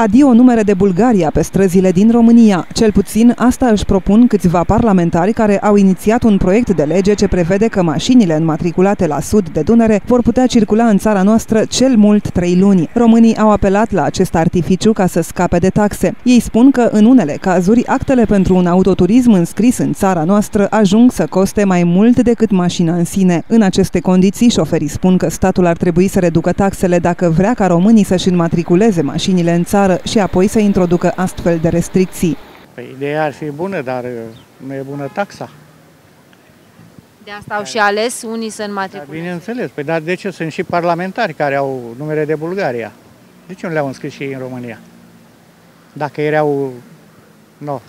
Adio numere de Bulgaria pe străzile din România. Cel puțin asta își propun câțiva parlamentari care au inițiat un proiect de lege ce prevede că mașinile înmatriculate la sud de Dunăre vor putea circula în țara noastră cel mult trei luni. Românii au apelat la acest artificiu ca să scape de taxe. Ei spun că în unele cazuri actele pentru un autoturism înscris în țara noastră ajung să coste mai mult decât mașina în sine. În aceste condiții, șoferii spun că statul ar trebui să reducă taxele dacă vrea ca românii să-și înmatriculeze mașinile în țară țară și apoi să introducă astfel de restricții. Păi ideea ar fi bună, dar uh, nu e bună taxa. De asta au și ales unii să înmatriculeze. Bineînțeles, păi dar de ce sunt și parlamentari care au numere de Bulgaria? De ce nu le-au înscris și ei în România? Dacă erau... No.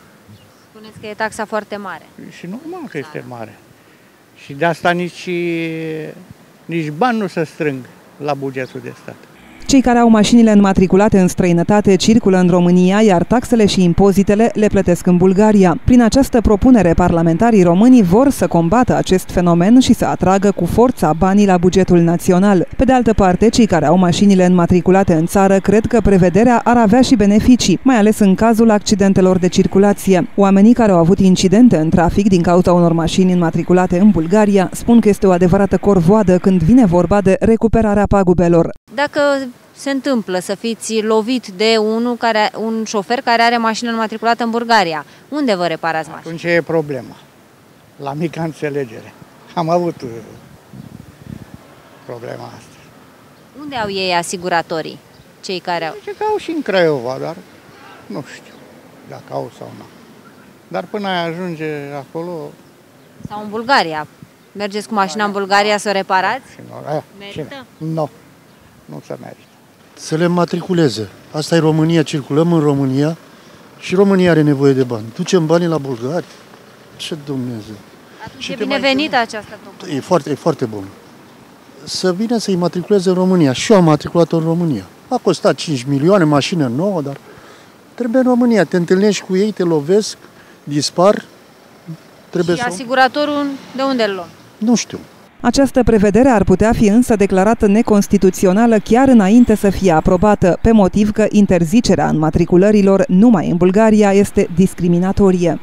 Spuneți că e taxa foarte mare. Și normal că este mare. Și de asta nici, nici bani nu se strâng la bugetul de stat. Cei care au mașinile înmatriculate în străinătate circulă în România, iar taxele și impozitele le plătesc în Bulgaria. Prin această propunere, parlamentarii români vor să combată acest fenomen și să atragă cu forța banii la bugetul național. Pe de altă parte, cei care au mașinile înmatriculate în țară cred că prevederea ar avea și beneficii, mai ales în cazul accidentelor de circulație. Oamenii care au avut incidente în trafic din cauza unor mașini înmatriculate în Bulgaria spun că este o adevărată corvoadă când vine vorba de recuperarea pagubelor. Dacă se întâmplă să fiți lovit de unul care, un șofer care are mașină înmatriculată în Bulgaria. Unde vă reparați mașina? Atunci e problema. La mica înțelegere. Am avut uh, problema asta. Unde au ei asiguratorii? Cei care au? Zice că au și în Craiova, dar nu știu dacă au sau nu. Dar până ai ajunge acolo... Sau în Bulgaria. Mergeți cu mașina în Bulgaria să o reparați? Merită? Nu, nu se merită să le matriculeze. Asta e România, circulăm în România și România are nevoie de bani. Ducem banii la bulgari? Ce Dumnezeu! Atunci și e binevenită mai... această propunere. E foarte, e foarte bun. Să vină să-i matriculeze în România. Și eu am matriculat în România. A costat 5 milioane, mașină nouă, dar trebuie în România. Te întâlnești cu ei, te lovesc, dispar. Trebuie și să... asiguratorul de unde îl luăm? Nu știu. Această prevedere ar putea fi însă declarată neconstituțională chiar înainte să fie aprobată, pe motiv că interzicerea înmatriculărilor numai în Bulgaria este discriminatorie.